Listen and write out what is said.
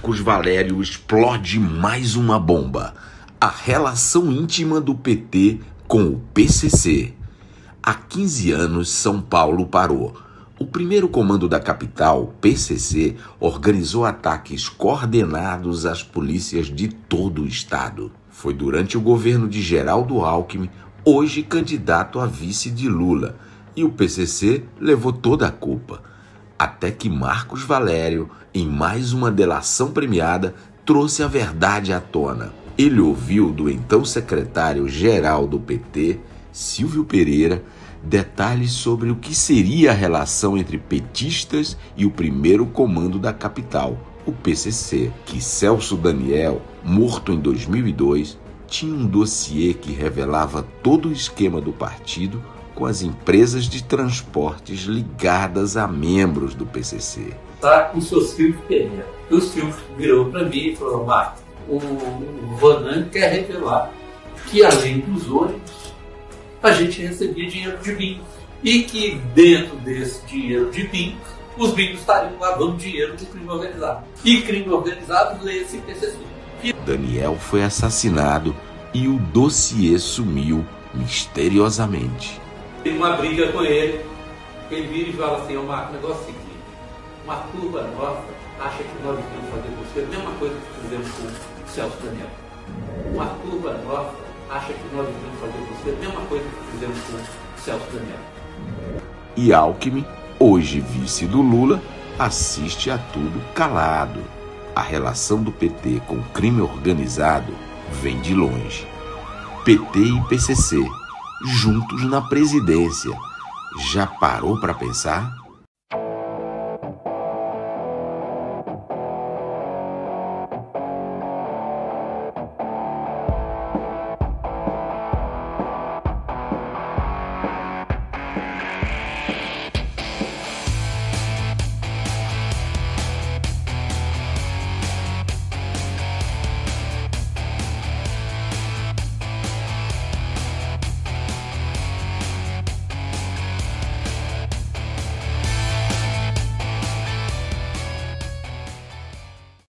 Marcos Valério explode mais uma bomba. A relação íntima do PT com o PCC. Há 15 anos, São Paulo parou. O primeiro comando da capital, PCC, organizou ataques coordenados às polícias de todo o estado. Foi durante o governo de Geraldo Alckmin, hoje candidato a vice de Lula, e o PCC levou toda a culpa. Até que Marcos Valério, em mais uma delação premiada, trouxe a verdade à tona. Ele ouviu do então secretário-geral do PT, Silvio Pereira, detalhes sobre o que seria a relação entre petistas e o primeiro comando da capital, o PCC, que Celso Daniel, morto em 2002, tinha um dossiê que revelava todo o esquema do partido com as empresas de transportes ligadas a membros do PCC. Está com o seu Silvio Pereira. E o Silvio virou para mim e falou: Marco, o, o Ronan quer revelar que além dos ônibus, a gente recebia dinheiro de BIM. E que dentro desse dinheiro de BIM, os BIM estariam lavando dinheiro do crime organizado. E crime organizado lê esse PCC. Daniel foi assassinado e o dossiê sumiu misteriosamente. Tem uma briga com ele, ele vira e fala assim, Marco, o negócio é o seguinte, uma turba nossa acha que nós devemos fazer você a mesma coisa que fizemos com o Celso Daniel. Uma turba nossa acha que nós devemos fazer você a mesma coisa que fizemos com o Celso Daniel. E Alckmin, hoje vice do Lula, assiste a tudo calado. A relação do PT com crime organizado vem de longe. PT e PCC, juntos na presidência. Já parou para pensar?